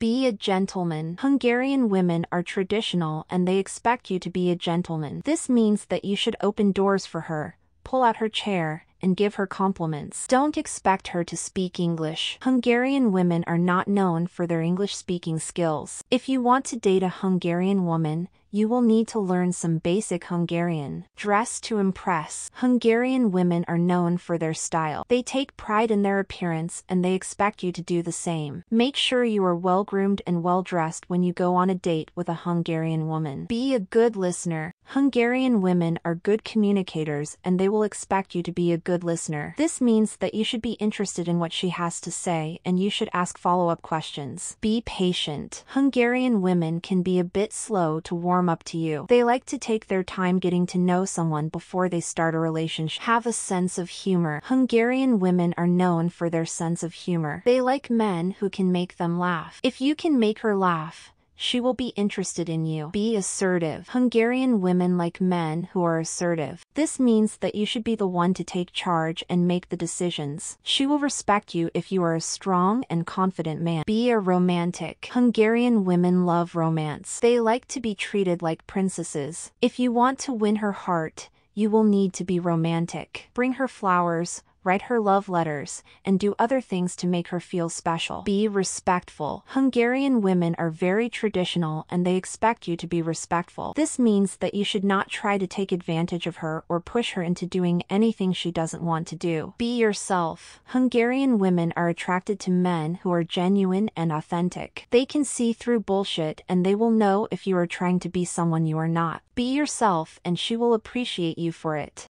Be a gentleman. Hungarian women are traditional and they expect you to be a gentleman. This means that you should open doors for her, pull out her chair, and give her compliments. Don't expect her to speak English. Hungarian women are not known for their English speaking skills. If you want to date a Hungarian woman, you will need to learn some basic Hungarian. Dress to impress. Hungarian women are known for their style. They take pride in their appearance and they expect you to do the same. Make sure you are well groomed and well dressed when you go on a date with a Hungarian woman. Be a good listener. Hungarian women are good communicators and they will expect you to be a good listener. This means that you should be interested in what she has to say and you should ask follow-up questions. Be patient. Hungarian women can be a bit slow to warm up to you. They like to take their time getting to know someone before they start a relationship. Have a sense of humor. Hungarian women are known for their sense of humor. They like men who can make them laugh. If you can make her laugh, she will be interested in you. Be assertive. Hungarian women like men who are assertive. This means that you should be the one to take charge and make the decisions. She will respect you if you are a strong and confident man. Be a romantic. Hungarian women love romance. They like to be treated like princesses. If you want to win her heart, you will need to be romantic. Bring her flowers, write her love letters, and do other things to make her feel special. Be respectful. Hungarian women are very traditional and they expect you to be respectful. This means that you should not try to take advantage of her or push her into doing anything she doesn't want to do. Be yourself. Hungarian women are attracted to men who are genuine and authentic. They can see through bullshit and they will know if you are trying to be someone you are not. Be yourself and she will appreciate you for it.